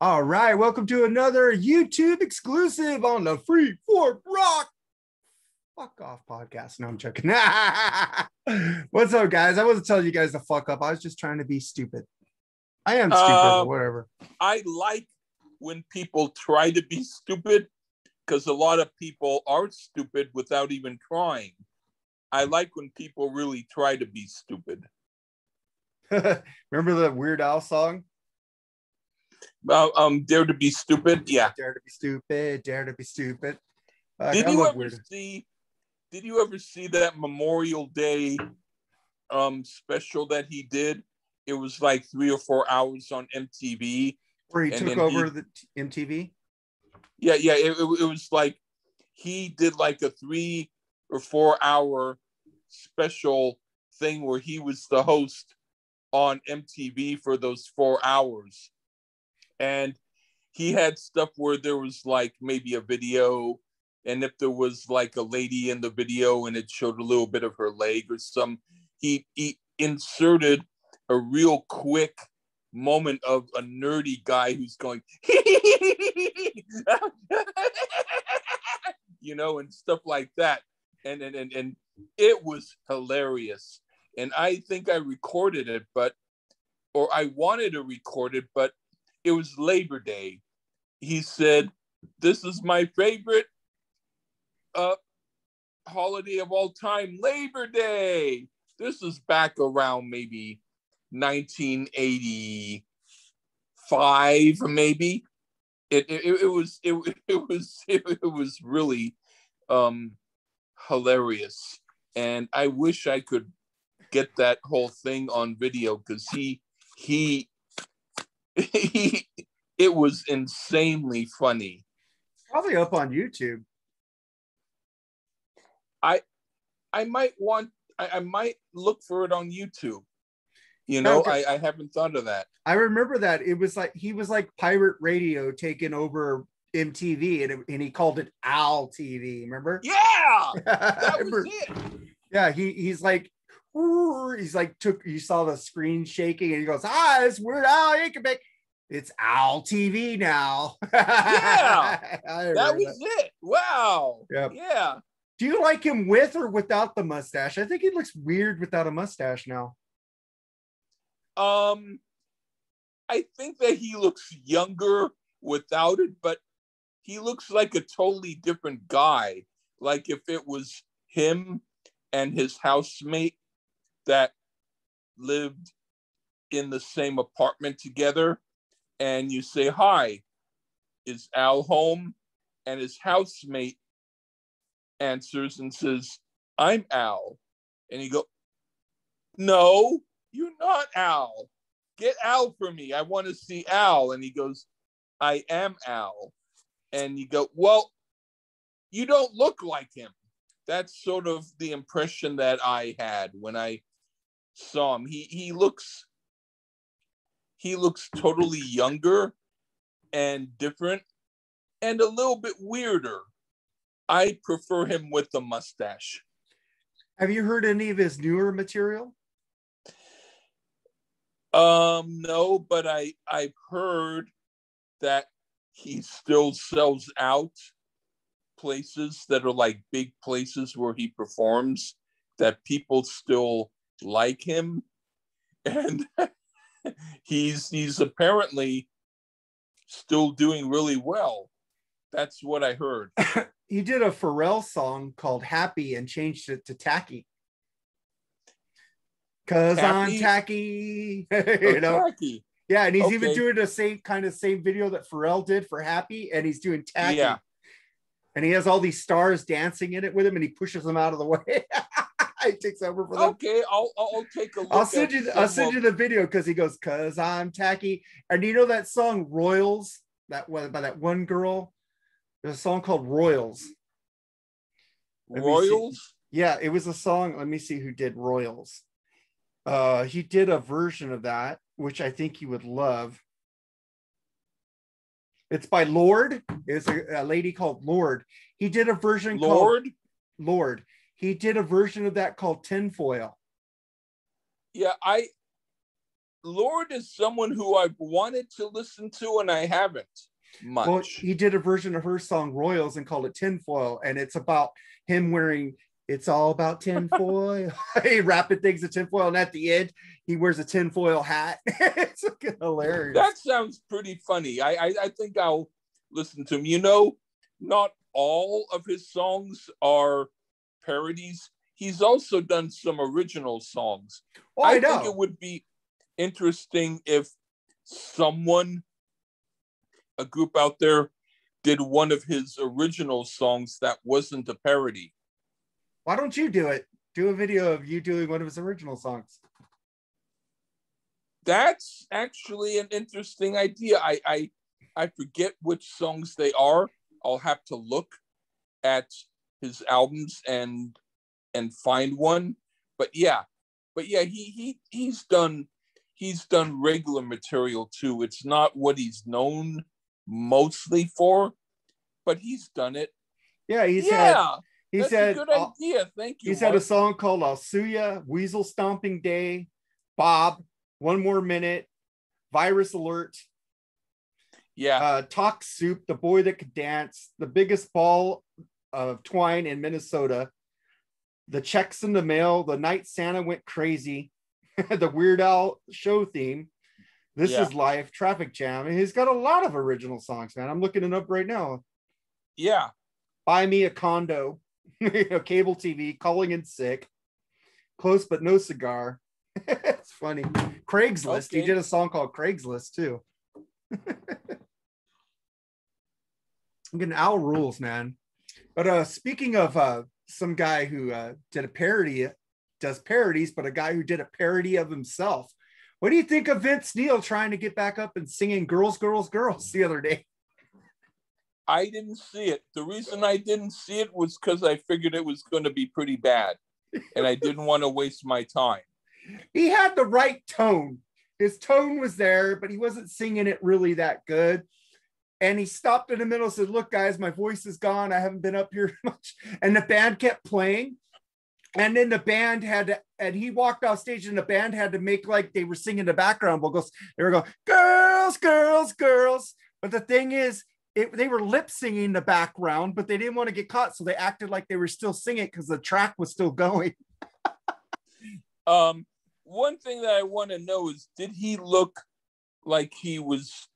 All right, welcome to another YouTube exclusive on the Free Form Rock Fuck Off podcast. No, I'm joking. What's up, guys? I wasn't telling you guys to fuck up. I was just trying to be stupid. I am stupid, Uh, but whatever. I like when people try to be stupid because a lot of people are stupid without even trying. I like when people really try to be stupid. Remember the Weird Al song? Uh, um, dare to be stupid. Yeah. Dare to be stupid, dare to be stupid. Did I you ever Weird see? Did you ever see that Memorial Day um special that he did? It was like three or four hours on MTV. where he took over he- the MTV? Yeah, yeah. It, it, it was like he did like a three or four hour special thing where he was the host on MTV for those four hours. And he had stuff where there was like maybe a video, and if there was like a lady in the video and it showed a little bit of her leg or some, he, he inserted a real quick moment of a nerdy guy who's going, you know, and stuff like that. And, and, and, and it was hilarious. And I think I recorded it, but, or I wanted to record it, but it was Labor Day. He said, This is my favorite uh, holiday of all time, Labor Day. This is back around maybe 1985, maybe. It, it, it was it, it was it, was really um hilarious and i wish i could get that whole thing on video because he he it was insanely funny Probably up on YouTube. i I might want i, I might look for it on youtube you know. I, I haven't thought of that I remember that it was like he was like pirate radio taking over MTV, and, it, and he called it Al TV. Remember? yeah that remember- was it Yeah, he he's like, he's like took you saw the screen shaking, and he goes, "Ah, it's Weird Al Yankovic. It's Al TV now." Yeah, that was it wow Yep. yeah Do you like him with or without the mustache? I think he looks weird without a mustache now. Um, I think that he looks younger without it, but he looks like a totally different guy. Like if it was him and his housemate that lived in the same apartment together, and you say, Hi, is Al home? And his housemate answers and says, I'm Al. And you go, No, you're not Al. Get Al for me. I want to see Al. And he goes, I am Al. And you go, Well, you don't look like him. That's sort of the impression that I had when I saw him. He he looks he looks totally younger and different and a little bit weirder. I prefer him with the mustache. Have you heard any of his newer material? Um, no, but I I've heard that he still sells out places that are like big places where he performs that people still like him and he's he's apparently still doing really well that's what i heard He did a Pharrell song called Happy and changed it to Tacky. Cause I'm tacky, you know. Tacky. Yeah, and he's even doing the same kind of same video that Pharrell did for Happy, and he's doing tacky. Yeah. And he has all these stars dancing in it with him, and he pushes them out of the way. he takes over for them. okay i'll i'll take a look I'll send you. The, I'll send you the video because he goes, "Cause I'm tacky." And you know that song "Royals" that one by that one girl. There's a song called "Royals." Let royals Yeah, it was a song. Let me see who did Royals. Uh, he did a version of that, which I think you would love. It's by Lorde. It's a, a lady called Lorde. He did a version called lord Lord. He did a version of that called Tinfoil. yeah i Lorde is someone who I've wanted to listen to and I haven't much. Well, he did a version of her song Royals and called it Tinfoil, and it's about him wearing it's all about tinfoil. he rapid things of tinfoil, and at the end, he wears a tinfoil hat. it's hilarious. That sounds pretty funny. I, I I think I'll listen to him. You know, not all of his songs are parodies. He's also done some original songs. Oh, I, I think it would be interesting if someone, a group out there, did one of his original songs that wasn't a parody. Why don't you do it? Do a video of you doing one of his original songs. That's actually an interesting idea. I I, I forget which songs they are. I'll have to look at his albums and and find one. But yeah, but yeah, he he he's done he's done regular material too. It's not what he's known mostly for, but he's done it. Yeah, he's yeah, had he that's said a good idea. Thank you. he's had a song called Asuya, Weasel Stomping Day, Bob, One More Minute, Virus Alert, yeah, uh, Talk Soup, The Boy That Could Dance, The Biggest Ball of Twine in Minnesota, The Checks in the Mail, The Night Santa Went Crazy, The Weird Al Show Theme, This Yeah. Is Life, Traffic Jam. And he's got a lot of original songs, man. I'm looking it up right now. yeah. Buy Me a Condo, you know, Cable TV, Calling in Sick, Close But No Cigar. it's funny. Craigslist. He did a song called Craigslist too. I'm getting Al rules, man. But uh speaking of uh some guy who uh did a parody, does parodies, but a guy who did a parody of himself. What do you think of Vince Neil trying to get back up and singing Girls, Girls, Girls the other day? I didn't see it. The reason I didn't see it was because I figured it was going to be pretty bad, and I didn't want to waste my time. he had the right tone. His tone was there, but he wasn't singing it really that good. And he stopped in the middle and said, Look, guys, my voice is gone. I haven't been up here much. And the band kept playing. And then the band had to, and he walked off stage, and the band had to make like they were singing the background vocals. They were going, Girls, girls, girls. But the thing is, it, they were lip singing the background, but they didn't want to get caught. So they acted like they were still singing because the track was still going. Um, one thing that I want to know is, did he look like he was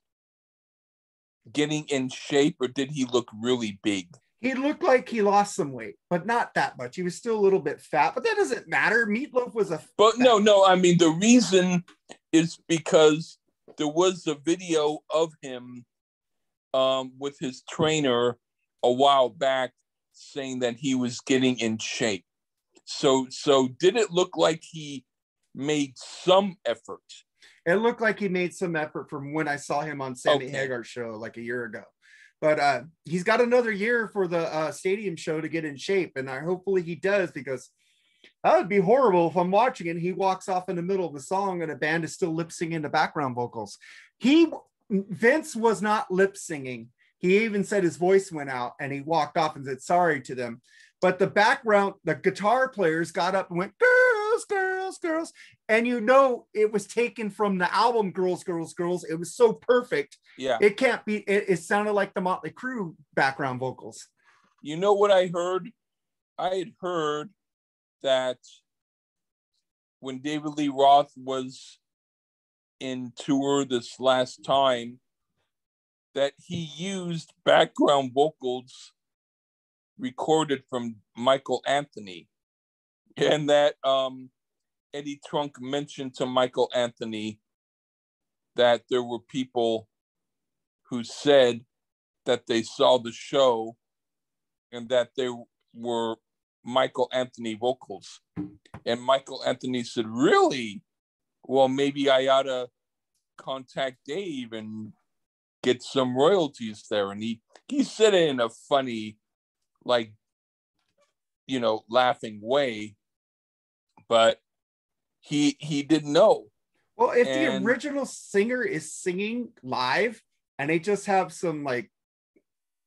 getting in shape, or did he look really big? He looked like he lost some weight, but not that much. He was still a little bit fat, but that doesn't matter. Meatloaf was a But no, no. I mean, the reason is because there was a video of him um, with his trainer a while back saying that he was getting in shape. So, so did it look like he made some effort? It looked like he made some effort from when I saw him on Sammy Okay. Hagar show like a year ago. But uh, he's got another year for the uh, stadium show to get in shape, and I hopefully he does because that would be horrible if I'm watching and He walks off in the middle of the song, and a band is still lip singing the background vocals. He Vince was not lip singing. He even said his voice went out, and he walked off and said sorry to them. But the background, the guitar players got up and went, girls, girls, girls. And you know, it was taken from the album Girls, Girls, Girls. It was so perfect. Yeah. It can't be, it, it sounded like the Motley Crue background vocals. You know what I heard? I had heard that when David Lee Roth was in tour this last time, that he used background vocals recorded from Michael Anthony, and that um, Eddie Trunk mentioned to Michael Anthony that there were people who said that they saw the show and that they were Michael Anthony vocals. And Michael Anthony said, Really? Well, maybe I ought to contact Dave and get some royalties there. And he, he said it in a funny, like, you know, laughing way, but he he didn't know. Well, if And- the original singer is singing live and they just have some like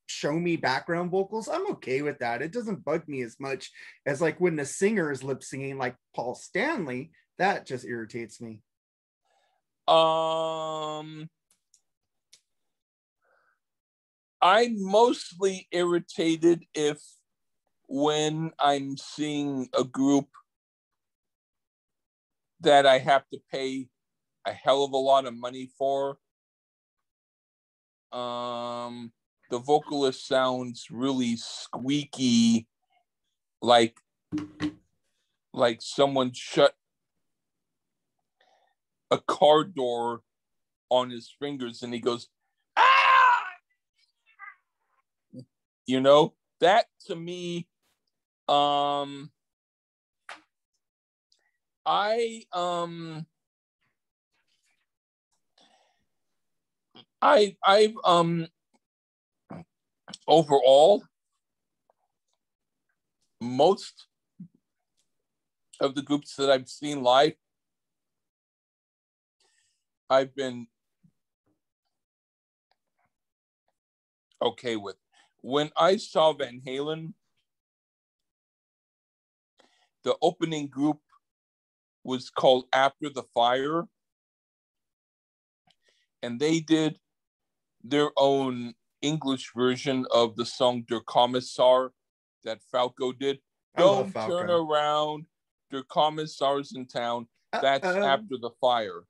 show me background vocals, I'm okay with that. It doesn't bug me as much as like when the singer is lip singing like Paul Stanley. That just irritates me. Um, I'm mostly irritated if when I'm seeing a group that I have to pay a hell of a lot of money for. Um, the vocalist sounds really squeaky, like like someone shut a car door on his fingers and he goes ah you know that to me um i um i i um overall most of the groups that i've seen live I've been okay with. When I saw Van Halen, the opening group was called After the Fire. And they did their own English version of the song Der Kommissar that Falco did. Don't turn around. Der Kommissar's in town. That's uh, uh, after the fire.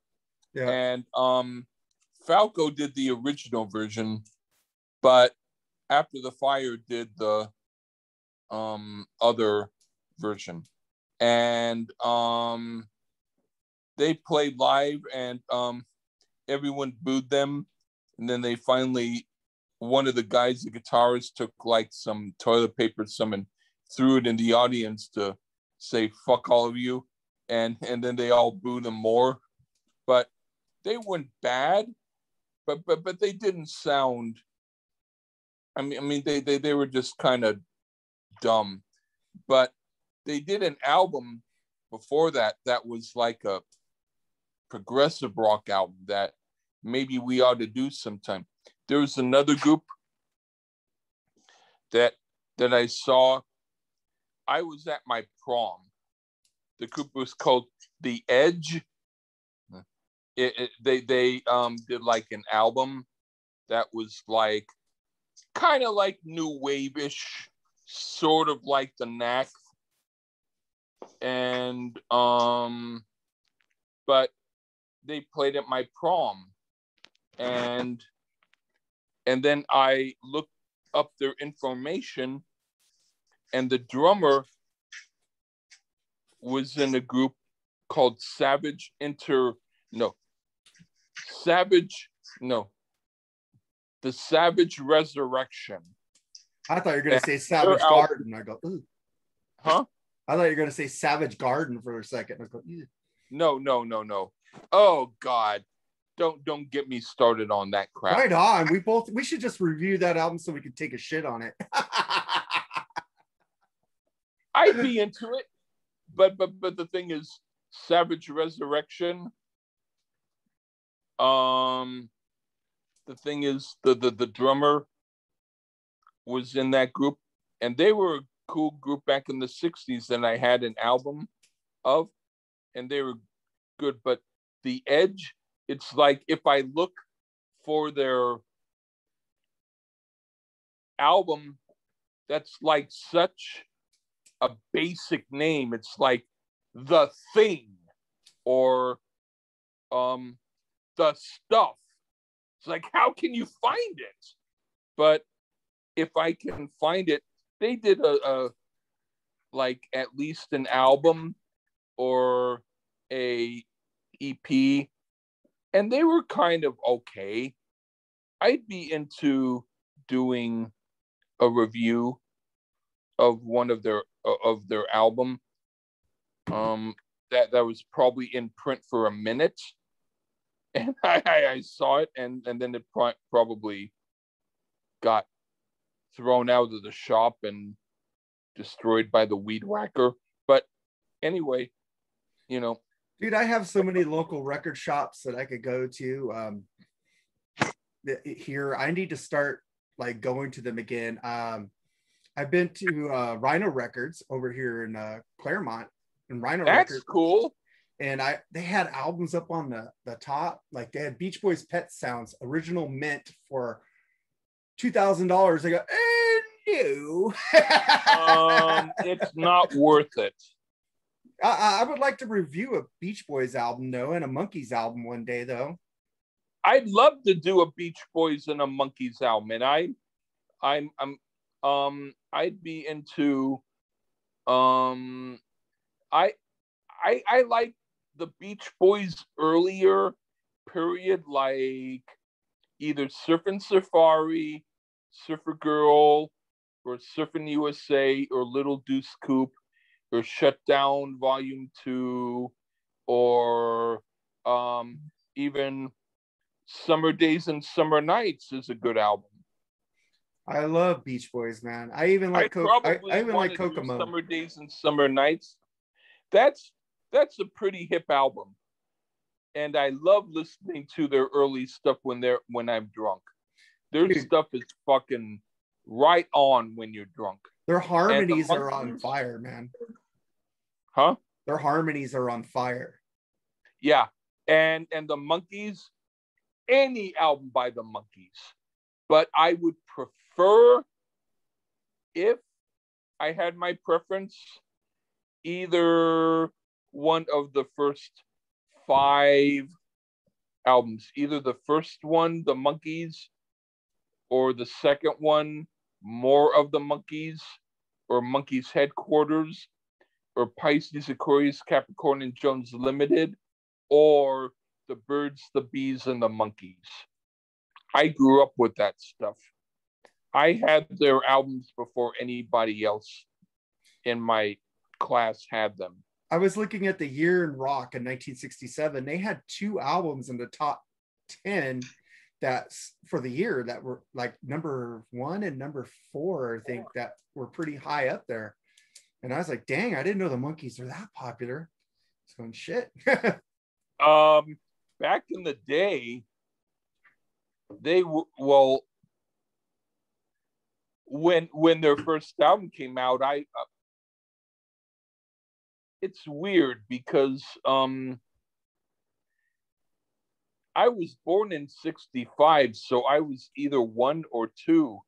Yeah. And um, Falco did the original version, but after the fire did the um other version. And um they played live and um everyone booed them. And then they finally one of the guys, the guitarist, took like some toilet paper, some and threw it in the audience to say fuck all of you. And and then they all booed them more. But they weren't bad, but but but they didn't sound. I mean, I mean, they they they were just kind of dumb, but they did an album before that that was like a progressive rock album that maybe we ought to do sometime. There was another group that that I saw. I was at my prom. The group was called The Edge it, it, they they um did like an album that was like kind of like new wave-ish, sort of like the knack and um but they played at my prom and and then i looked up their information and the drummer was in a group called savage inter no Savage, no, the Savage Resurrection. I thought you were gonna say Savage Garden. I go, Ooh. huh? I thought you were gonna say Savage Garden for a second. I go, Ew. no, no, no, no. Oh God, don't don't get me started on that crap. Right on. We both we should just review that album so we can take a shit on it. I'd be into it, but but but the thing is, Savage Resurrection um, the thing is, the, the the drummer was in that group, and they were a cool group back in the '60s. And I had an album of, and they were good. But the Edge, it's like if I look for their album, that's like such a basic name. It's like the thing, or um the stuff. It's like, how can you find it? But if I can find it, they did a, a like at least an album or a EP, and they were kind of okay. I'd be into doing a review of one of their of their album. Um, that that was probably in print for a minute, and I, I, saw it, and and then it pro- probably got thrown out of the shop and destroyed by the weed whacker. But anyway, you know, dude, I have so many local record shops that I could go to. Um, here, I need to start like going to them again. Um, I've been to uh, Rhino Records over here in uh, Claremont, and Rhino That's Records. cool. and I they had albums up on the the top, like they had Beach Boys Pet Sounds original mint for two thousand dollars. I go, eh, no. Um, it's not worth it. I, I would like to review a Beach Boys album though, and a Monkees album one day though. I'd love to do a Beach Boys and a Monkees album, and I, I'm, I'm, um, I'd be into, um, I, I, I like the Beach Boys earlier period, like either Surfing Safari, Surfer Girl, or Surfing USA, or Little Deuce Coupe, or Shut Down Volume Two, or um, even Summer Days and Summer Nights is a good album. I love Beach Boys, man. I even like Co- I, I even like Kokomo. Summer Days and Summer Nights. That's that's a pretty hip album, and I love listening to their early stuff when they're when I'm drunk. Their stuff is fucking right on when you're drunk, Their harmonies are on fire, man. huh? Their harmonies are on fire. Yeah, and and the Monkees, any album by the Monkees, but I would prefer if I had my preference, either one of the first five albums, either the first one, the Monkees, or the second one, more of the Monkees, or Monkees headquarters, or Pisces, Aquarius, Capricorn, and Jones Limited or the birds, the bees, and the monkees. I grew up with that stuff. I had their albums before anybody else in my class had them. I was looking at the year in rock in 1967. They had two albums in the top 10 that's for the year that were like number one and number four, I think, that were pretty high up there. And I was like, dang, I didn't know the monkees are that popular. It's going shit. Um, back in the day, they were well when when their first album came out. I uh, it's weird because um I was born in 65, so I was either one or two,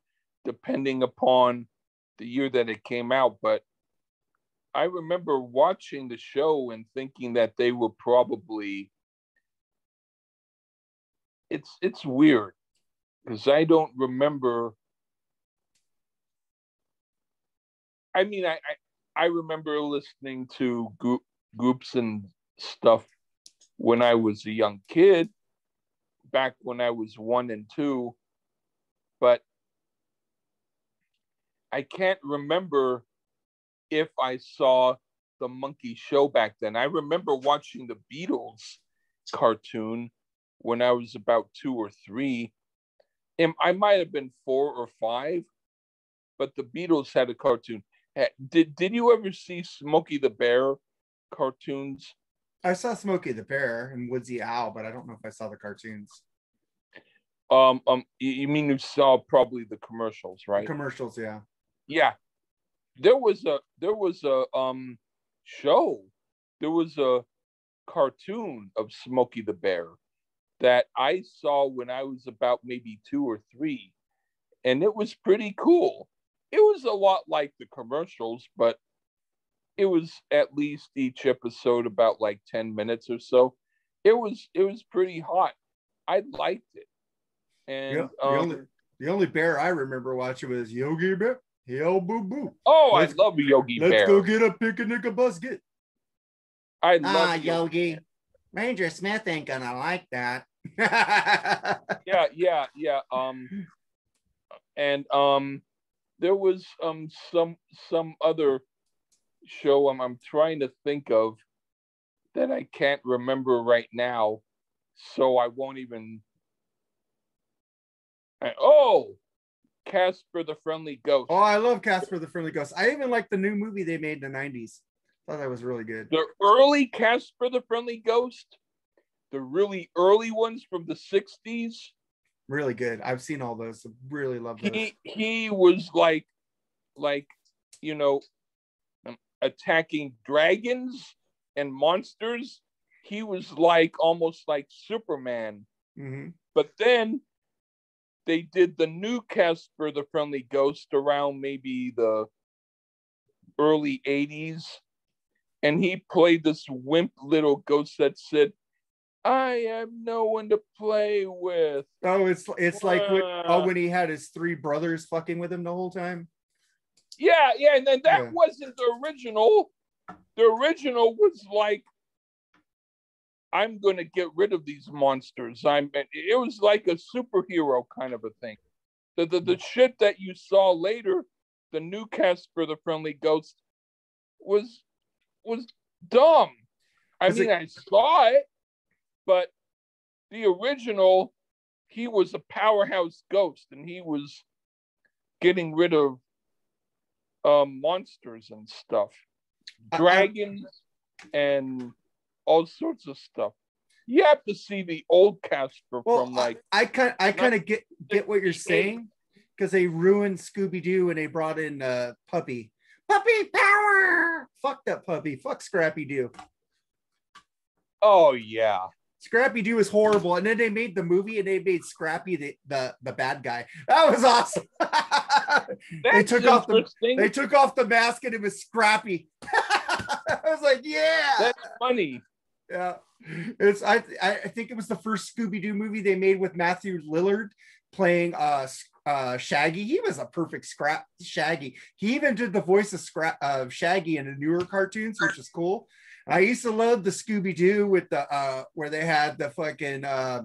depending upon the year that it came out. But I remember watching the show and thinking that they were probably it's it's weird because I don't remember I mean I I, I remember listening to group, groups and stuff when I was a young kid back when I was 1 and 2 but I can't remember if I saw the monkey show back then. I remember watching the Beatles cartoon when I was about two or three. And I might have been four or five, but the Beatles had a cartoon. Did Did you ever see Smokey the Bear cartoons? I saw Smokey the Bear and Woodsy Owl, but I don't know if I saw the cartoons. Um, um, you you mean you saw probably the commercials, right? Commercials, yeah. yeah there was a there was a um show there was a cartoon of smokey the bear that i saw when i was about maybe two or three and it was pretty cool it was a lot like the commercials but it was at least each episode about like 10 minutes or so it was it was pretty hot i liked it and Yeah, the, um, only, the only bear I remember watching was Yogi Bear. Hell boo boo. oh let's- i love yogi Let's bear go get a picnic a basket. i love Ah, Yogi. Ranger Smith ain't gonna like that. yeah yeah yeah um and um there was um some some other show I'm, I'm trying to think of that i can't remember right now so i won't even I- oh casper the friendly ghost oh, I love Casper the Friendly Ghost. I even like the new movie they made in the 90s. Thought that was really good. the early casper the friendly ghost the really early ones from the 60s Really good. I've seen all those. Really love those. he he was like like you know attacking dragons and monsters he was like almost like Superman. Mhm. But then they did the new Casper the Friendly Ghost around maybe the early 80s. And he played this wimp little ghost that said, I have no one to play with. Oh, it's it's like when, oh Uh. when he had his three brothers fucking with him the whole time. Yeah, yeah, and then that Yeah. wasn't the original. The original was like, I'm gonna get rid of these monsters. I'm. It was like a superhero kind of a thing. The the, the shit that you saw later, the new Casper the Friendly Ghost, was was dumb. I mean, it- I saw it, but the original, he was a powerhouse ghost, and he was getting rid of um, monsters and stuff, I- I- dragons and all sorts of stuff. You have to see the old Casper Well, from like I kind I kind of get get what you're saying because they ruined Scooby Doo and they brought in uh, Puppy. Puppy power. Fuck that puppy. Fuck Scrappy Doo. oh yeah, Scrappy Doo is horrible, and then they made the movie and they made Scrappy the the, the bad guy. That was awesome. that's took off the- they took off the mask and it was Scrappy. I was like, yeah. That's funny. Yeah, it's I I I think it was the first Scooby Doo movie they made with Matthew Lillard playing uh uh Shaggy. He was a perfect scrap Shaggy. He even did the voice of scrap of Shaggy in the newer cartoons, which is cool. I used to love the Scooby Doo with the uh where they had the fucking uh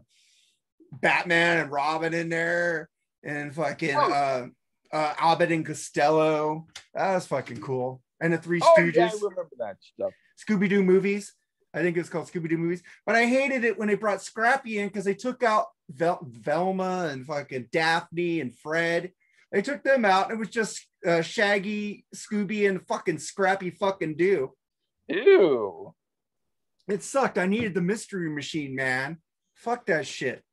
Batman and Robin in there and fucking Oh. uh uh Abbott and Costello. That was fucking cool. And the Three Stooges. yeah, I remember that stuff. Scooby Doo movies. I think it's called Scooby Doo movies. But I hated it when they brought Scrappy in because they took out Vel- Velma and fucking Daphne and Fred. They took them out. and It was just uh, Shaggy, Scooby, and fucking Scrappy fucking Doo. Ew. It sucked. I needed the Mystery Machine, man. Fuck that shit.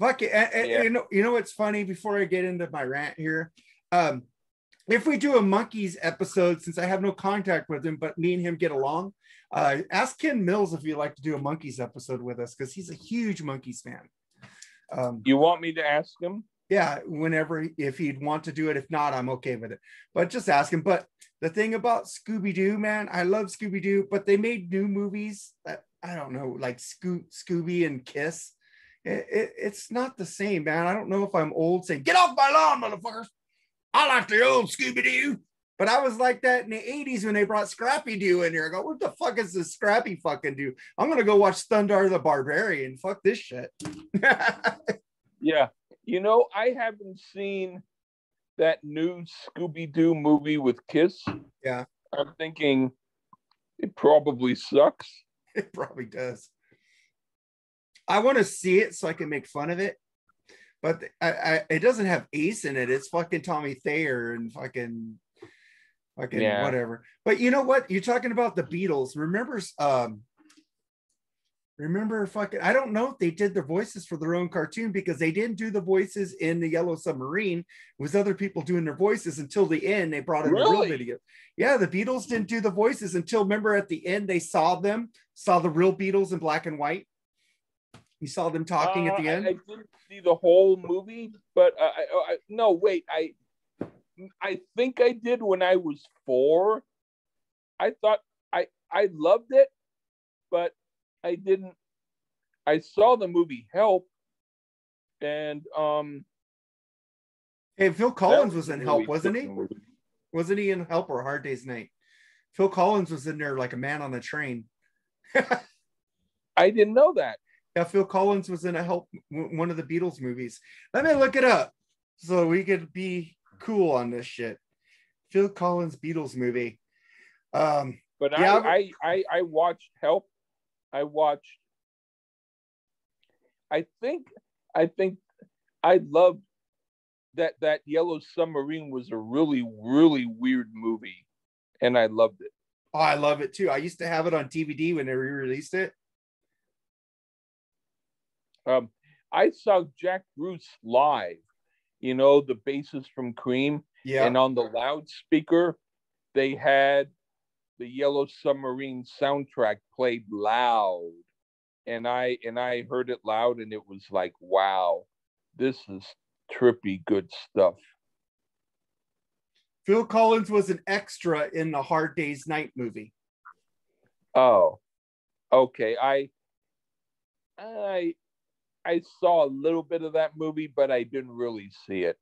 Fuck it. And- and- Yeah. You know, you know what's funny? Before I get into my rant here, um, if we do a monkees episode, since I have no contact with him, but me and him get along, uh, ask Ken Mills if you'd like to do a monkees episode with us because he's a huge monkees fan. Um, You want me to ask him? yeah, whenever if he'd want to do it. If not, I'm okay with it. But just ask him. But the thing about Scooby Doo, man, I love Scooby Doo, but they made new movies that I don't know, like Sco- Scooby and Kiss. It, it- it's not the same, man. I don't know if I'm old saying, get off my lawn, motherfuckers. I like the old Scooby Doo. But I was like that in the 80s when they brought Scrappy Doo in here. I go, what the fuck is this Scrappy fucking do? I'm gonna go watch Thundarr the Barbarian. Fuck this shit. Yeah. You know, I haven't seen that new Scooby Doo movie with Kiss. Yeah. I'm thinking it probably sucks. It probably does. I want to see it so I can make fun of it, but I, I it doesn't have Ace in it. It's fucking Tommy Thayer and fucking fucking Yeah. whatever. But you know what? You're talking about the Beatles. Remember, um, remember fucking. I don't know if they did their voices for their own cartoon because they didn't do the voices in the Yellow Submarine. It was other people doing their voices until the end. They brought in the real video. Yeah, the Beatles didn't do the voices until remember at the end they saw them, saw the real Beatles in black and white. You saw them talking at the Uh, I- end. I, didn't see the whole movie, but uh, I, I, no, wait, I I think I did when I was four. I thought I I loved it, but I didn't. I saw the movie Help, and um, hey, Phil Collins was a in Help, wasn't he? Wasn't he in Help or Hard Day's Night? Phil Collins was in there like a man on a train. I didn't know that. Yeah, Phil Collins was in a Help, one of the Beatles movies. Let me look it up so we could be cool on this shit. Phil Collins Beatles movie. Um, But Yeah, I, I, I I watched Help. I watched. I think I think I loved that that Yellow Submarine was a really really weird movie, and I loved it. oh, I love it too. I used to have it on DVD when they re-released it. Um, I saw Jack Bruce live. You know the bassist from Cream, Yeah. and on the loudspeaker, they had the Yellow Submarine soundtrack played loud. and I and I heard it loud, and it was like, wow, this is trippy good stuff. Phil Collins was an extra in the Hard Day's Night movie. Oh, okay. I I I saw a little bit of that movie, but I didn't really see it.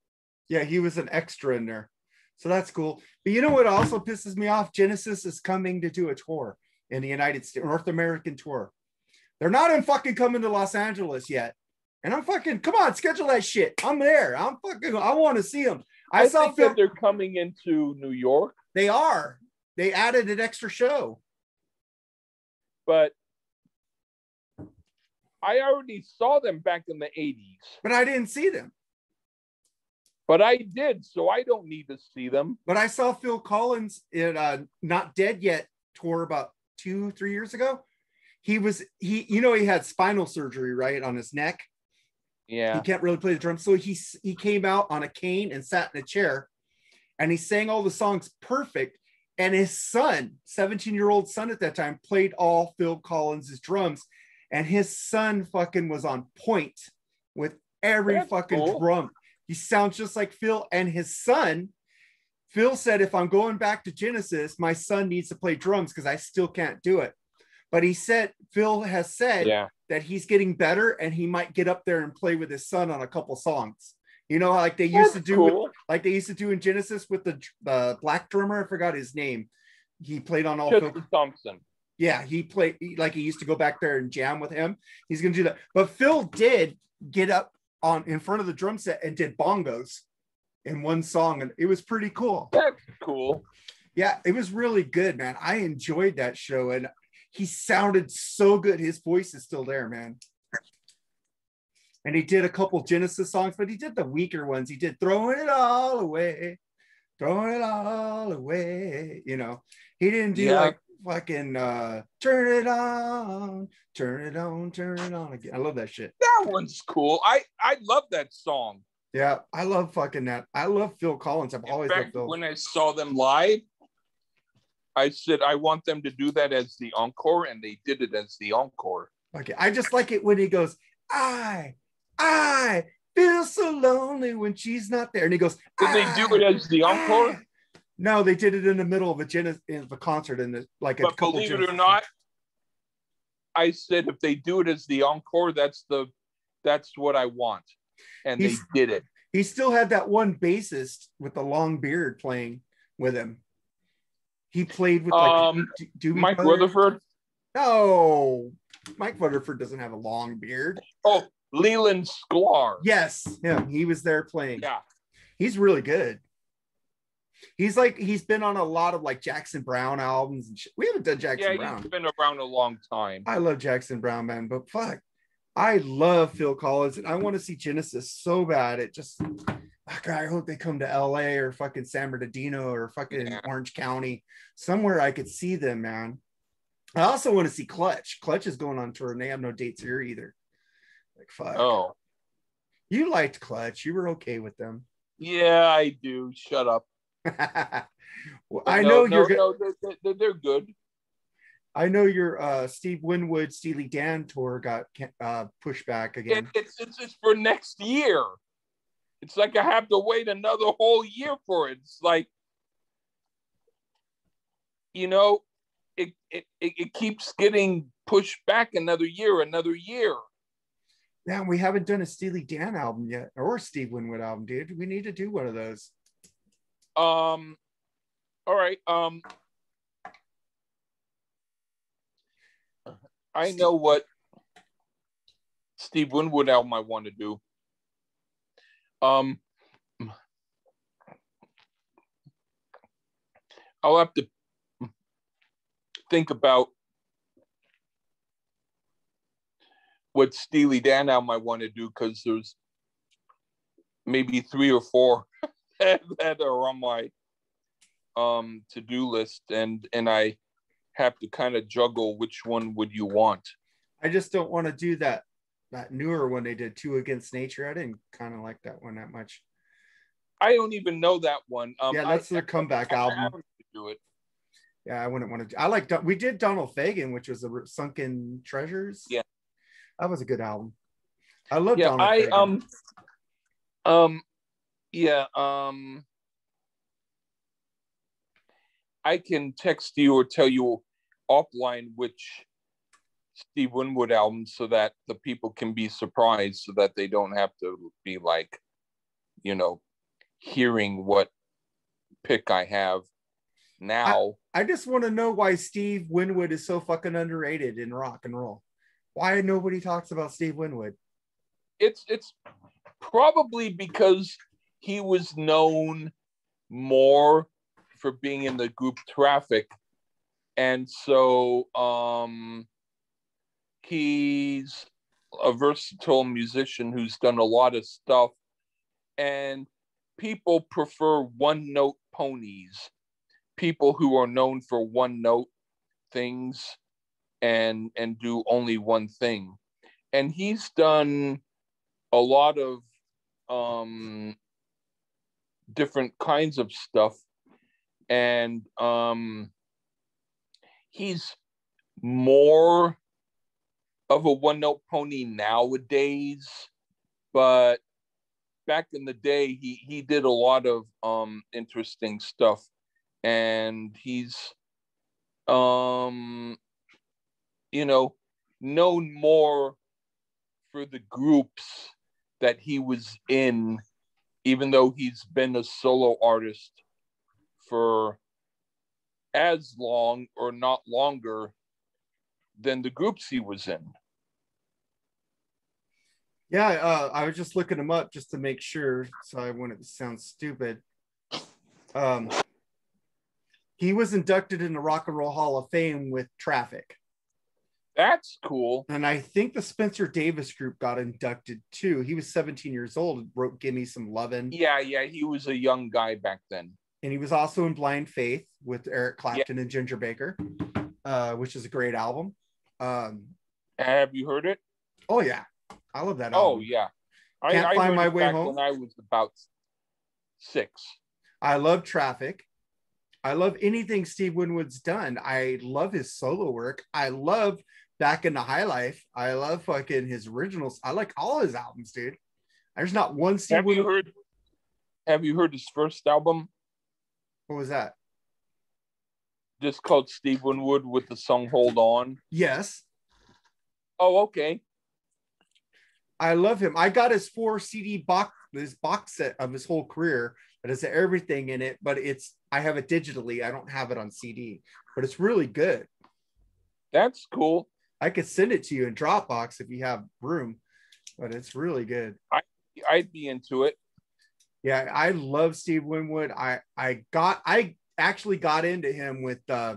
Yeah, he was an extra in there. So that's cool. But you know what also pisses me off? Genesis is coming to do a tour in the United States, North American tour. They're not in fucking coming to Los Angeles yet. And I'm fucking, come on, schedule that shit. I'm there. I'm fucking, I want to see them. I, I saw think Phil. that they're coming into New York, They are. They added an extra show. but I already saw them back in the 80s. but I didn't see them. But I did, so I don't need to see them. But I saw Phil Collins in uh, Not Dead Yet tour about two, three years ago. He was he, you know, he had spinal surgery right on his neck. Yeah. He can't really play the drums, so he he came out on a cane and sat in a chair, and he sang all the songs perfect. And his son, 17 year old son at that time, played all Phil Collins's drums, and his son fucking was on point with every That's fucking cool. drum. He sounds just like Phil, and his son. Phil said, if I'm going back to Genesis, my son needs to play drums because I still can't do it. But he said, Phil has said Yeah. that he's getting better and he might get up there and play with his son on a couple songs. You know, like they used to That's do, with, like they used to do in Genesis with the the black drummer. I forgot his name. He played on all. Phil, Thompson. Yeah, he played like he used to go back there and jam with him. He's gonna do that. But Phil did get up on in front of the drum set and did bongos in one song, and it was pretty cool. That's cool. Yeah, it was really good, man. I enjoyed that show, and he sounded so good. His voice is still there, man. And he did a couple Genesis songs, but he did the weaker ones. He did "Throwing It All Away," "Throwing It All Away." You know, he didn't do Yeah. like fucking uh, "Turn It On, Turn It On, Turn It On" again. I love that shit. That one's cool. I I love that song. Yeah, I love fucking that. I love Phil Collins. I've In always loved fact, Phil. when I saw them live, I said I want them to do that as the encore, and they did it as the encore. Okay, I just like it when he goes, I, I feel so lonely when she's not there, and he goes, Did they do it as the encore? "I." No, they did it in the middle of a Gen- of a concert in the like a But couple. believe it or not, I said if they do it as the encore, that's the that's what I want, and He's- they did it. He still had that one bassist with the long beard playing with him. He played with like Um, Do- Mike. Rutherford. No, Mike Rutherford doesn't have a long beard. Oh, Leland Sklar. Yes, him. He was there playing. Yeah. he's really good. He's like he's been on a lot of like Jackson Browne albums and shit. We haven't done Jackson Yeah, Brown. he's been around a long time. I love Jackson Browne, man, but fuck, I love Phil Collins and I want to see Genesis so bad. It just, fuck, I hope they come to LA or fucking San Bernardino or fucking Yeah. Orange County, somewhere I could see them, man. I also want to see Clutch. Clutch is going on tour and they have no dates here either. Like, fuck. Oh, You liked Clutch. You were okay with them. yeah, I do. Shut up. well, I no, know no, you're. go- no, they're, they're, they're good. I know your uh, Steve Winwood, Steely Dan tour got uh, pushed back It, again. it's, it's it's for next year. It's like I have to wait another whole year for it. It's like, you know, it it, it, it keeps getting pushed back another year, another year. Yeah, we haven't done a Steely Dan album yet, or a Steve Winwood album, dude. We need to do one of those. Um, all right. Um, I know what Steve Winwood album I want to do. Um, I'll have to think about what Steely Dan album I want to do because there's maybe three or four that, that are on my um to-do list and and I have to kind of juggle which one would you want. I just don't want to do that that newer one they did, Two Against Nature. I didn't kind of like that one that much. I don't even know that one. Um, Yeah, that's I, their comeback I, album. I to do it. Yeah, I wouldn't want to. I like. We did Donald Fagen, which was a Sunken Treasures. Yeah. That was a good album. I love yeah, Donald I Fagen. um um yeah, um I can text you or tell you offline which Steve Winwood albums so that the people can be surprised so that they don't have to be like, you know, hearing what pick I have now. I just want to know why Steve Winwood is so fucking underrated in rock and roll. Why nobody talks about Steve Winwood? it's it's probably because he was known more for being in the group traffic. And so um he's a versatile musician who's done a lot of stuff. And people prefer one note ponies people who are known for one note things and and do only one thing. And he's done a lot of um different kinds of stuff. And um he's more of a one note pony nowadays but back in the day he he did a lot of um interesting stuff. And he's um you know known more for the groups that he was in even though he's been a solo artist for as long or not longer than the groups he was in Yeah, uh, I was just looking him up just to make sure, so I wouldn't sound stupid. Um, he was inducted in the Rock and Roll Hall of Fame with Traffic, that's cool and I think the Spencer Davis Group got inducted too. He was 17 years old, and wrote "Give Me Some Lovin'," yeah yeah he was a young guy back then and he was also in Blind Faith with Eric Clapton and Ginger Baker, uh, which is a great album. Um, have you heard it oh yeah, I love that oh yeah I, Can't I Find My Way Home? when i was about six I love Traffic. I love anything Steve Winwood's done. I love his solo work. I love Back in the High Life. I love fucking his originals. I like all his albums, dude. There's not one Steve have you heard have you heard his first album What was that? just called Steve Winwood with the song Hold On. Yes, Oh, okay. I love him. I got his four CD box, his box set of his whole career that has everything in it, but it's I have it digitally. I don't have it on CD, but it's really good. That's cool. I could send it to you in Dropbox if you have room, but it's really good. I I'd be into it. Yeah, I love Steve Winwood. I I got I actually got into him with uh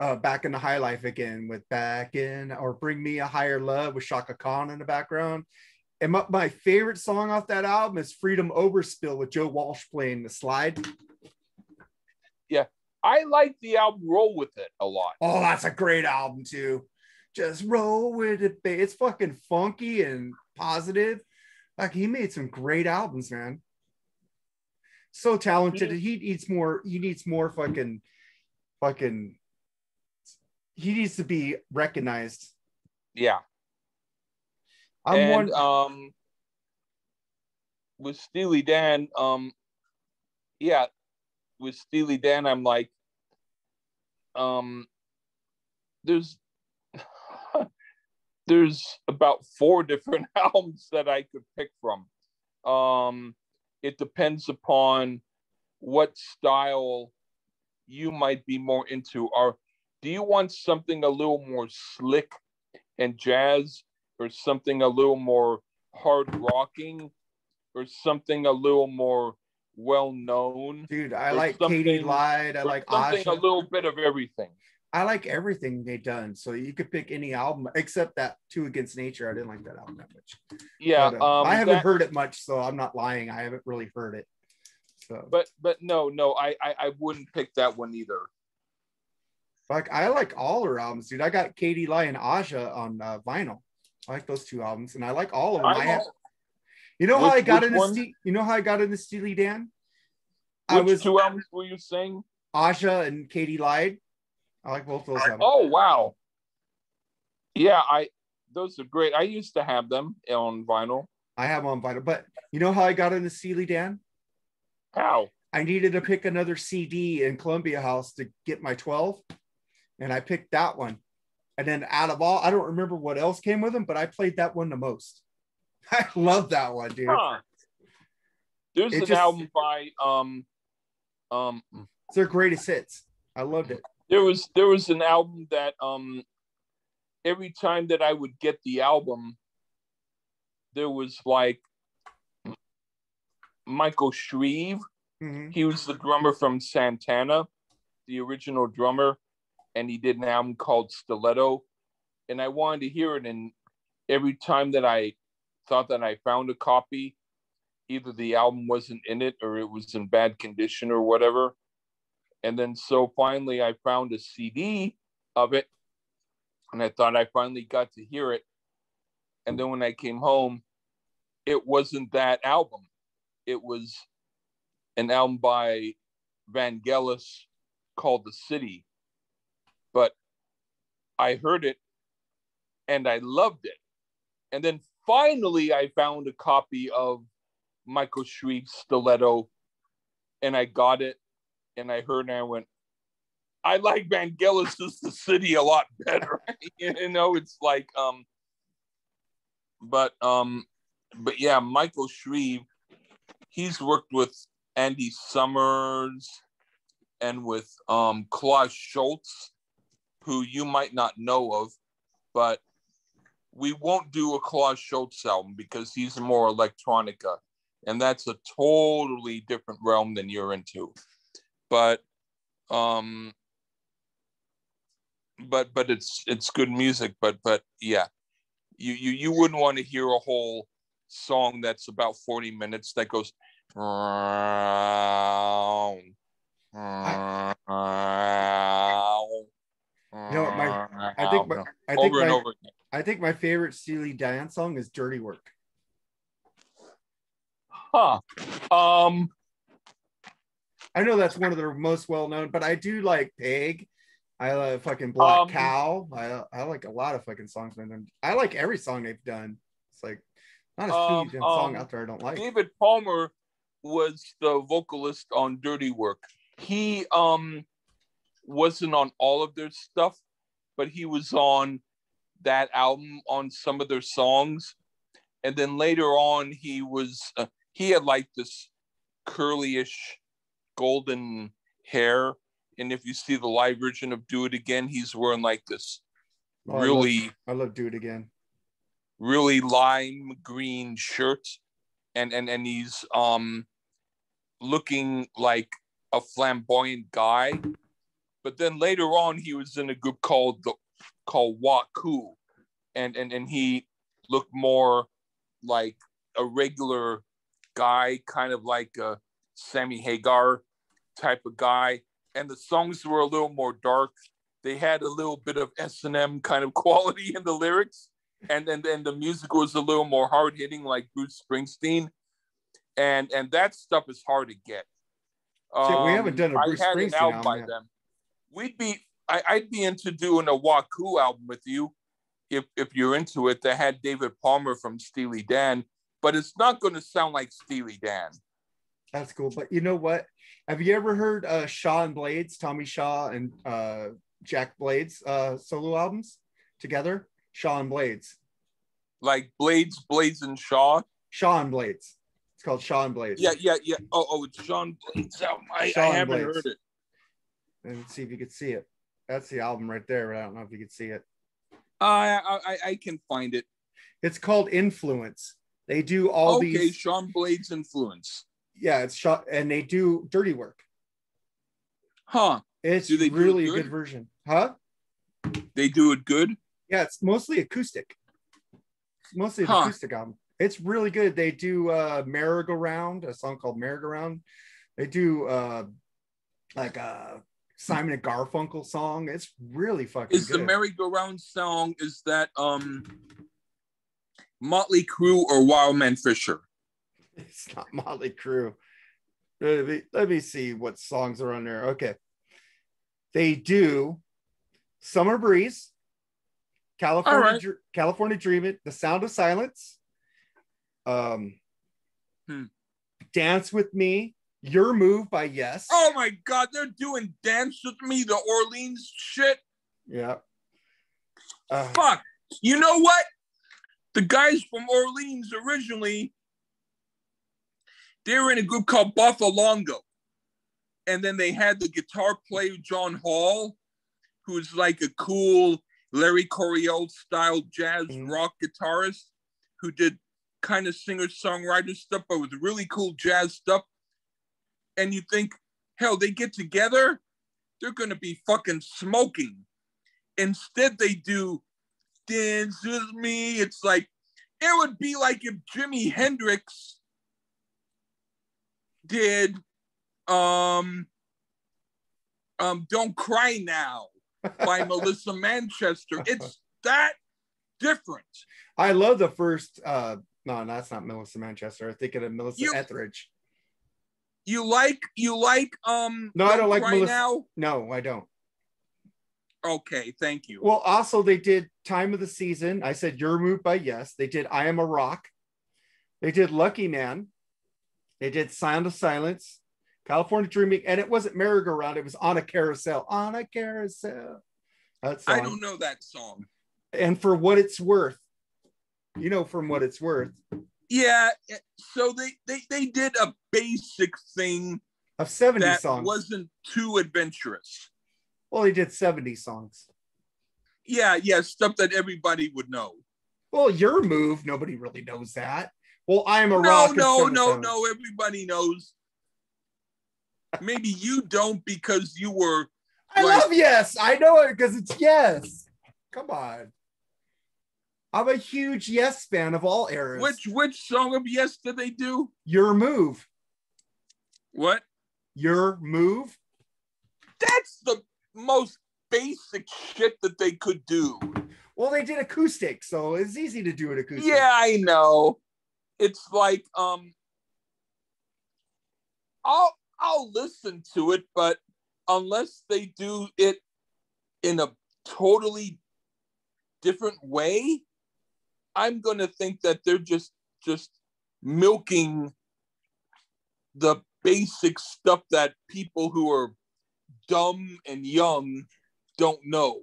uh back in the high life again with back in or bring me a higher love with Chaka Khan in the background. And my, my favorite song off that album is Freedom Overspill with Joe Walsh playing the slide. Yeah, I like the album Roll With It a lot. Oh, that's a great album too. Just roll with it, babe. It's fucking funky and positive. Like he made some great albums, man. So talented. He needs more. He needs more fucking, fucking. He needs to be recognized. Yeah. I'm and one. um with Steely Dan, um yeah, with Steely Dan, I'm like, um there's there's about four different albums that I could pick from. Um it depends upon what style you might be more into. Or do you want something a little more slick and jazz, or something a little more hard rocking, or something a little more well known? Dude, I like Katy Lied. I like something Aja. a little bit of everything. I like everything they done. So you could pick any album except that Two Against Nature. I didn't like that album that much. Yeah, But, uh, um, I haven't that- heard it much, so I'm not lying. I haven't really heard it. So, but but no, no, I, I I wouldn't pick that one either. like, I like all her albums, dude. I got Katie Lie and Aja on uh, vinyl. I like those two albums, and I like all of them. I I'm have, you know how I got which into? Ste- you know how I got into Steely Dan? I which was two albums were you saying? Aja and Katy Lied. I like both those albums. Oh wow. Yeah, I those are great. I used to have them on vinyl. I have on vinyl, but you know how I got into Steely Dan? How? I needed to pick another CD in Columbia House to get my 12, and I picked that one. And then out of all, I don't remember what else came with them, but I played that one the most. I love that one, dude. Huh. There's It an just- album by um um It's their greatest hits. I loved it. There was there was an album that um every time that I would get the album there was like Michael Shrieve Mhm. he was the drummer from Santana the original drummer and he did an album called Stiletto and I wanted to hear it and every time that I thought that I found a copy either the album wasn't in it or it was in bad condition or whatever and then so finally I found a CD of it and I thought I finally got to hear it. And then when I came home, it wasn't that album. It was an album by Vangelis called The City. But I heard it and I loved it. And then finally I found a copy of Michael Shrieve's Stiletto and I got it and I heard and I went, I like Vangelis' The City a lot better. you know, it's like um but um but yeah, Michael Shrieve, he's worked with Andy Summers and with um Klaus Schulze, who you might not know of, but we won't do a Klaus Schulze album because he's more electronica, and that's a totally different realm than you're into but um but but it's it's good music but but yeah you you you wouldn't want to hear a whole song that's about 40 minutes that goes You know my- I think my, I think over and my, over again. I think my favorite Steely Dan song is "Dirty Work." Huh. Um I know that's one of their most well known, but I do like Peg. I love fucking Black Um, Cow. I, I like a lot of fucking songs them. I like every song they've done. It's like not a Um, Dan song um, out there I don't like. David Palmer was the vocalist on Dirty Work. He um wasn't on all of their stuff, but he was on that album on some of their songs. And then later on, he was uh, he had like this curlyish golden hair. And if you see the live version of Do It Again, he's wearing like this Oh, I love- really I love Do It Again. really lime green shirt and and and he's um looking like a flamboyant guy but then later on he was in a group called the called Wha-Koo and and and he looked more like a regular guy kind of like a Sammy Hagar type of guy and the songs were a little more dark they had a little bit of S&M kind of quality in the lyrics and then and the music was a little more hard hitting like Bruce Springsteen, and and that stuff is hard to get. Shit, we haven't um, done a Bruce had Springsteen album album by yet. them. We'd be I, I'd be into doing a Wha-Koo album with you if if you're into it. That had David Palmer from Steely Dan, but it's not going to sound like Steely Dan. That's cool. But you know what? Have you ever heard uh Shaw and Blades, Tommy Shaw and uh Jack Blades uh solo albums together? Shaw and Blades. Like Blades, Blades and Shaw. Shaw and Blades. It's called Shaw and Blades. Yeah, yeah, yeah. Oh, oh, it's Sean Blades album. I, I haven't Blades. heard it. Let's see if you could see it. That's the album right there. but I don't know if you could see it. I, I I can find it. It's called Influence. They do all okay, these. Sean Blades influence. Yeah, it's shot and they do dirty work. Huh. It's Do they do really a good? good version. Huh? They do it good. Yeah, it's mostly acoustic. It's mostly Huh. acoustic album. It's really good. They do uh Merry-Go-Round, a song called Merry-Go-Round. They do uh like a Simon and Garfunkel song. It's really fucking Is good. the merry-go-round song is that um Motley Crue or Wild Man Fischer? it's not Motley Crue. Let me, let me see what songs are on there. Okay. They do Summer Breeze, California, right. Dr- California Dreamin', The Sound of Silence, um, Hmm. Dance with Me, Your Move by Yes. Oh my God, they're doing Dance with Me, the Orleans shit. Yeah. Uh, Fuck. You know what? The guys from Orleans originally, they were in a group called Boffalongo. And then they had the guitar player John Hall, who's like a cool Larry Coryell style jazz Mhm. rock guitarist who did kind of singer songwriter stuff, but with really cool jazz stuff. And you think, hell, they get together, they're gonna be fucking smoking. Instead, they do dance with me. It's like it would be like if Jimi Hendrix did um um Don't Cry Now by Melissa Manchester. It's that different. I love the first. Uh, no, that's not Melissa Manchester. I'm thinking of Melissa You- Etheridge. You like you like um No, I don't like Melissa- Now? No, I don't. Okay, thank you. Well, also they did Time of the Season. I said Your Move by Yes. They did I Am a Rock. They did Lucky Man. They did Sound of Silence, California Dreaming, and it wasn't Merry-Go-Round. It was On a Carousel. On a Carousel. I don't know that song. And for what it's worth, you know, from what it's worth, Yeah, so they they they did a basic thing of 70 that songs. wasn't too adventurous. well, they did 70 songs. Yeah, yeah, stuff that everybody would know. Well, Your Move, nobody really knows that. Well, I Am a No, Rock. is no, no, no. Everybody knows. Maybe you don't because you were. I Like- love yes. I know it because it's yes. Come on. I'm a huge yes fan of all eras. Which which song of Yes did they do? your move? What? Your move? That's the most basic shit that they could do. Well, they did acoustic, so it's easy to do it acoustic. Yeah, I know. It's like um I'll I'll listen to it, but unless they do it in a totally different way, I'm gonna think that they're just just milking the basic stuff that people who are dumb and young don't know.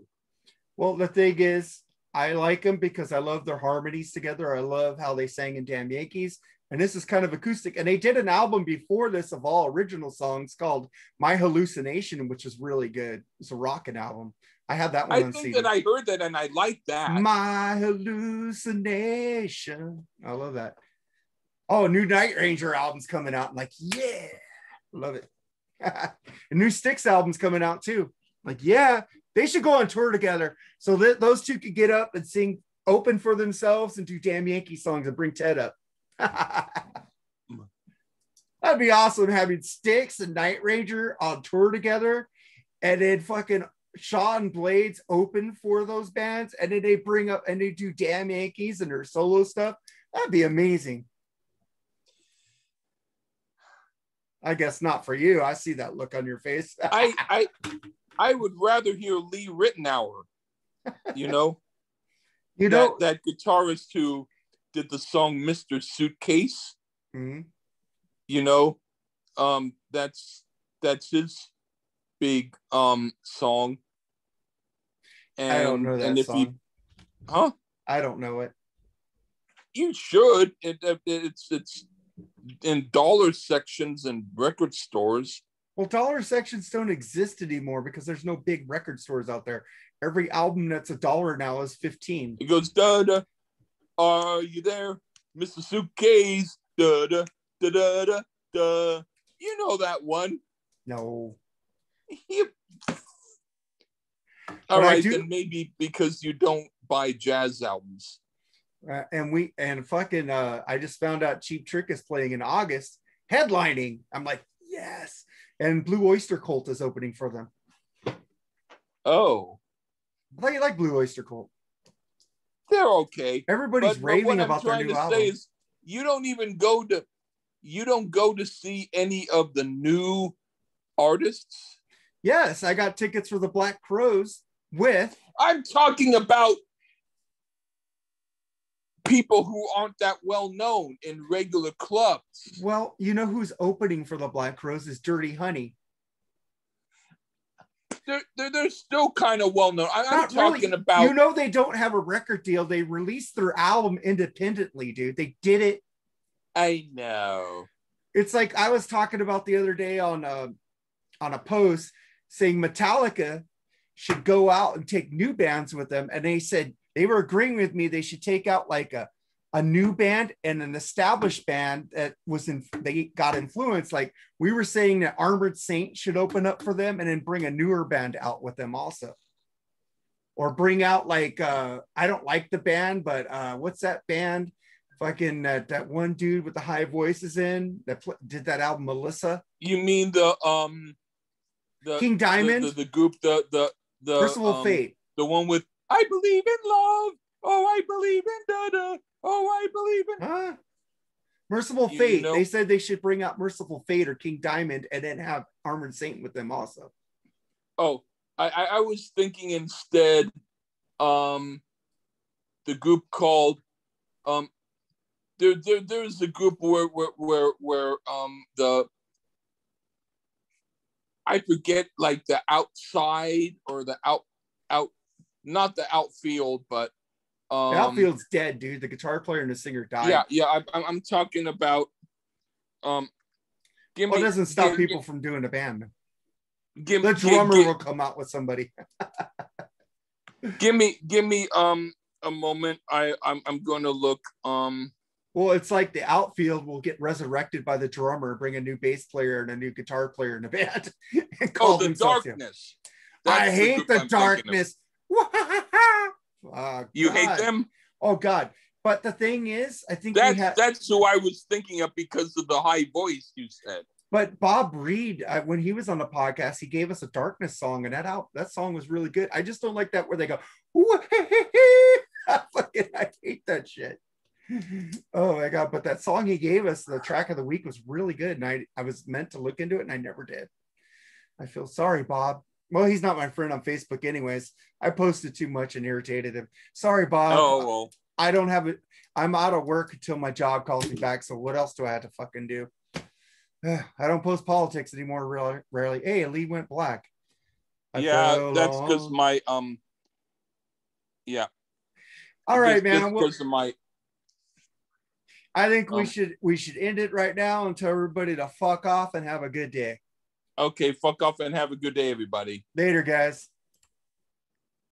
Well, the thing is, I like them because I love their harmonies together. I love how they sang in Damn Yankees. And this is kind of acoustic. And they did an album before this of all original songs called My Hallucination, which is really good. It's a rocking album. I had that one I on think CD. that I heard that and I like that. My hallucination. I love that. Oh, a new Night Ranger album's coming out. I'm like, yeah, love it. a new Styx album's coming out too. Like, yeah, they should go on tour together so that those two could get up and sing open for themselves and do damn Yankee songs and bring Ted up. That'd be awesome having Styx and Night Ranger on tour together and then fucking Shaw and Blades open for those bands, and then they bring up and they do Damn Yankees and their solo stuff. That'd be amazing. I guess not for you. I see that look on your face. I I I would rather hear Lee Ritenour, you know, you know, that, that guitarist who did the song Mr. Suitcase, Mhm. you know. Um that's that's his big um song. And, I don't know that and if song. you huh? I don't know it. You should. It, it it's it's in dollar sections and record stores. Well, dollar sections don't exist anymore because there's no big record stores out there. Every album that's a dollar now is 15. It goes da da. Are you there, Mr. Suitcase? Da da da da da da. You know that one. No. Yep. But All I right, do- then maybe because you don't buy jazz albums. Uh, and we and fucking uh I just found out Cheap Trick is playing in August, headlining. I'm like, yes. And Blue Oyster Cult is opening for them. Oh, I thought you like Blue Oyster Cult. they're okay. Everybody's but, but raving I'm about their new to album. say is, you don't even go to, you don't go to see any of the new artists. yes, I got tickets for the Black Crowes with I'm talking about people who aren't that well known in regular clubs. Well, you know who's opening for the Black Crowes is Dirty Honey. They're, they're, they're still kind of well known. I, I'm Not talking really. about You know they don't have a record deal. They released their album independently, dude. They did it. I know. It's like I was talking about the other day on a on a post saying Metallica should go out and take new bands with them, and they said they were agreeing with me. They should take out like a a new band and an established band that was in they got influenced Like we were saying that Armored Saint should open up for them and then bring a newer band out with them also. Or bring out like uh I don't like the band, but uh what's that band? Fucking uh, that one dude with the high voices in that pl- did that album Melissa You mean the um the King the- Diamond, the, the group the the the Mercyful um, Fate. the one with I believe in love. Oh, I believe in da da. Oh, I believe in. Huh? Mercyful You Fate. know- They said they should bring out Mercyful Fate or King Diamond and then have Armored Saint with them also. Oh, I I, was thinking instead, um, the group called um. There, there, there's a group where, where, where, where, um, the, I forget, like the outside or the out, out, not the outfield, but, um, The outfield's dead, dude. The guitar player and the singer died. yeah, yeah. I, I'm, I'm talking about, um, give Well, me. it doesn't stop give- people from doing a band. Give, The give- drummer give- will come out with somebody. give me give me um a moment i i'm, I'm going to look um Well, it's like the outfield will get resurrected by the drummer, bring a new bass player and a new guitar player in the band. and call oh the darkness I hate the of. darkness. Oh, you hate them Oh God. But the thing is, I think that's have that's who i was thinking of because of the high voice you said but Bob Reed, uh, when he was on the podcast, he gave us a darkness song, and that out that song was really good. I just don't like that where they go, I fucking I hate that shit. Oh my god! But that song he gave us, the track of the week, was really good, and I I was meant to look into it, and I never did. I feel sorry, Bob. Well, he's not my friend on Facebook, anyways. I posted too much and irritated him. Sorry, Bob. oh well I don't have it. I'm out of work until my job calls me back. So what else do I have to fucking do? I don't post politics anymore. Really, rarely. Hey, Lee went black. I yeah that's because my um yeah All right, just- man. just Well, of my I think we um, should we should end it right now and tell everybody to fuck off and have a good day. Okay fuck off and have a good day everybody Later, guys.